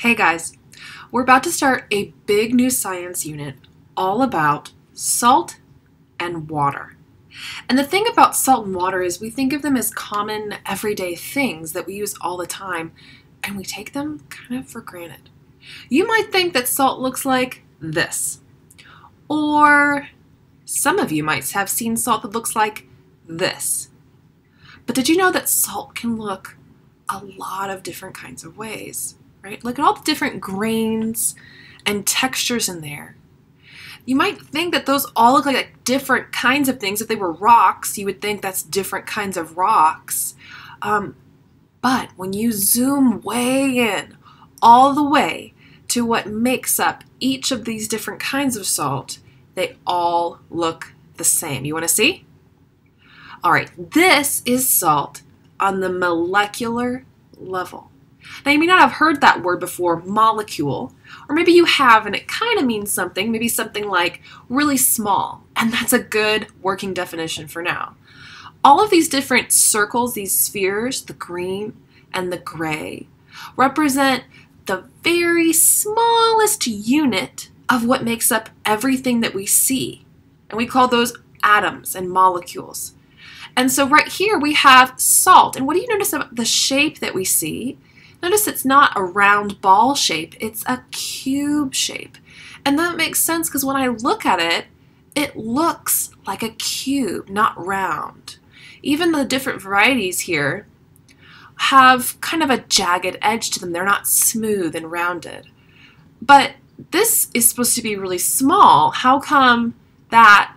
Hey guys, we're about to start a big new science unit all about salt and water. And the thing about salt and water is we think of them as common everyday things that we use all the time and we take them kind of for granted. You might think that salt looks like this. Or some of you might have seen salt that looks like this. But did you know that salt can look a lot of different kinds of ways? Right? Look at all the different grains and textures in there. You might think that those all look like different kinds of things. If they were rocks, you would think that's different kinds of rocks. Um, but when you zoom way in, all the way to what makes up each of these different kinds of salt, they all look the same. You want to see? All right, this is salt on the molecular level. Now, you may not have heard that word before, molecule, or maybe you have and it kind of means something, maybe something like really small, and that's a good working definition for now. All of these different circles, these spheres, the green and the gray, represent the very smallest unit of what makes up everything that we see. And we call those atoms and molecules. And so right here we have salt. And what do you notice about the shape that we see? Notice it's not a round ball shape, it's a cube shape. And that makes sense because when I look at it, it looks like a cube, not round. Even the different varieties here have kind of a jagged edge to them. They're not smooth and rounded. But this is supposed to be really small. How come that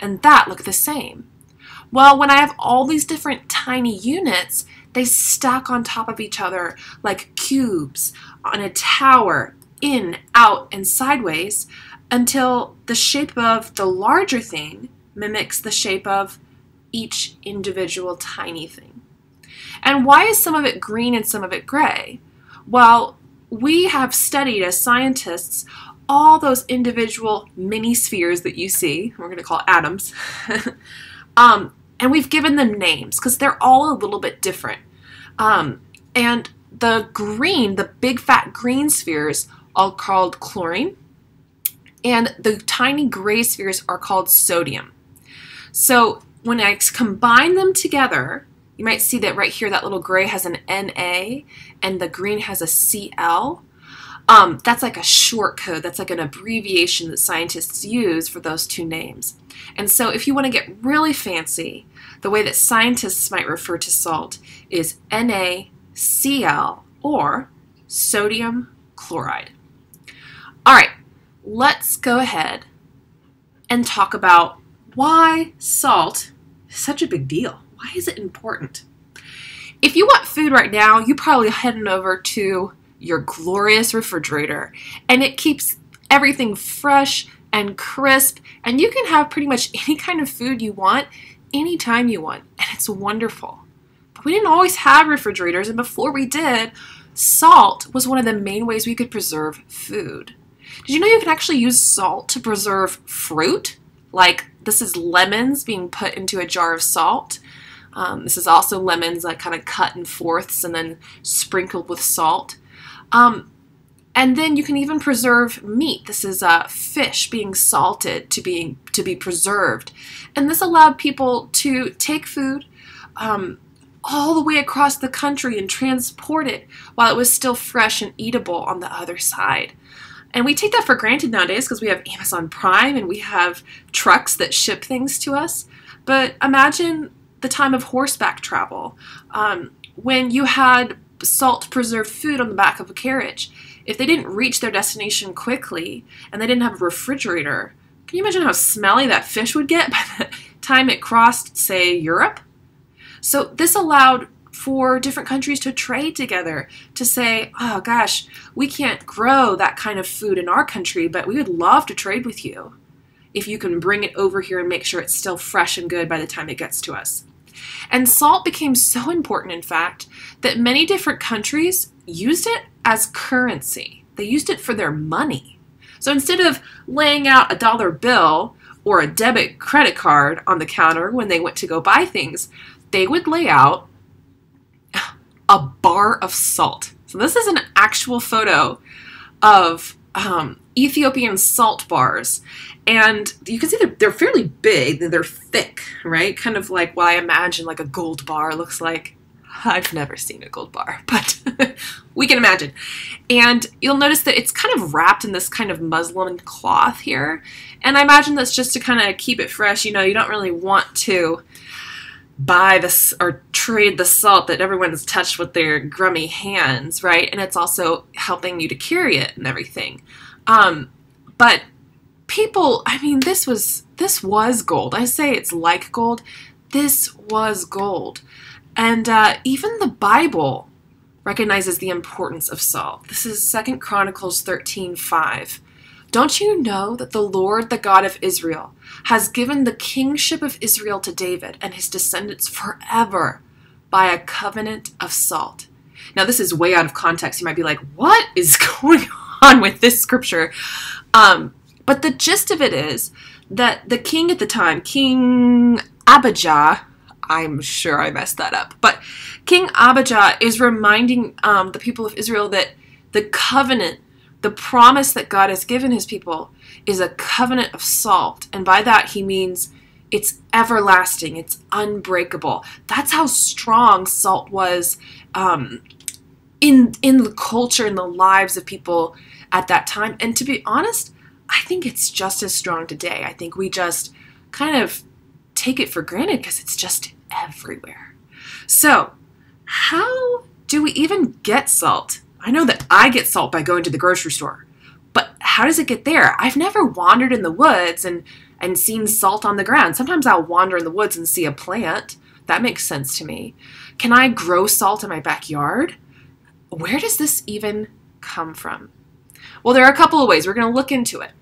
and that look the same? Well, when I have all these different tiny units, they stack on top of each other like cubes on a tower, in, out, and sideways, until the shape of the larger thing mimics the shape of each individual tiny thing. And why is some of it green and some of it gray? Well, we have studied as scientists all those individual mini spheres that you see, we're going to call atoms, um, and we've given them names because they're all a little bit different. Um, and the green, the big fat green spheres, are called chlorine, and the tiny gray spheres are called sodium. So when I combine them together, you might see that right here, that little gray has an Na, and the green has a Cl. Um, that's like a short code. That's like an abbreviation that scientists use for those two names. And so if you want to get really fancy, the way that scientists might refer to salt is NaCl or sodium chloride. All right, let's go ahead and talk about why salt is such a big deal. Why is it important? If you want food right now, you probably heading over to your glorious refrigerator and it keeps everything fresh and crisp and you can have pretty much any kind of food you want anytime you want, and it's wonderful. But we didn't always have refrigerators, and before we did, salt was one of the main ways we could preserve food. Did you know you can actually use salt to preserve fruit? Like this is lemons being put into a jar of salt. Um, this is also lemons like kind of cut in fourths and then sprinkled with salt. Um, and then you can even preserve meat. This is uh, fish being salted to being to be preserved, and this allowed people to take food um, all the way across the country and transport it while it was still fresh and eatable on the other side. And we take that for granted nowadays because we have Amazon Prime and we have trucks that ship things to us. But imagine the time of horseback travel um, when you had salt preserved food on the back of a carriage if they didn't reach their destination quickly and they didn't have a refrigerator, can you imagine how smelly that fish would get by the time it crossed, say, Europe? So this allowed for different countries to trade together to say, oh gosh, we can't grow that kind of food in our country, but we would love to trade with you if you can bring it over here and make sure it's still fresh and good by the time it gets to us. And salt became so important, in fact, that many different countries used it as currency. They used it for their money. So instead of laying out a dollar bill or a debit credit card on the counter when they went to go buy things, they would lay out a bar of salt. So this is an actual photo of um, Ethiopian salt bars. And you can see they're, they're fairly big, they're thick, right? Kind of like what I imagine like a gold bar looks like. I've never seen a gold bar, but we can imagine. And you'll notice that it's kind of wrapped in this kind of muslin cloth here. And I imagine that's just to kind of keep it fresh. You know, you don't really want to buy this or trade the salt that everyone's touched with their grummy hands, right? And it's also helping you to carry it and everything. Um, but people, I mean, this was this was gold. I say it's like gold. This was gold, and uh, even the Bible recognizes the importance of salt. This is Second Chronicles thirteen five. Don't you know that the Lord, the God of Israel, has given the kingship of Israel to David and his descendants forever by a covenant of salt? Now, this is way out of context. You might be like, what is going on with this scripture? Um, but the gist of it is that the king at the time, King Abijah, I'm sure I messed that up, but King Abijah is reminding um, the people of Israel that the covenant the promise that God has given his people is a covenant of salt. And by that, he means it's everlasting, it's unbreakable. That's how strong salt was um, in, in the culture and the lives of people at that time. And to be honest, I think it's just as strong today. I think we just kind of take it for granted because it's just everywhere. So, how do we even get salt? I know that I get salt by going to the grocery store, but how does it get there? I've never wandered in the woods and and seen salt on the ground. Sometimes I'll wander in the woods and see a plant. That makes sense to me. Can I grow salt in my backyard? Where does this even come from? Well, there are a couple of ways. We're going to look into it.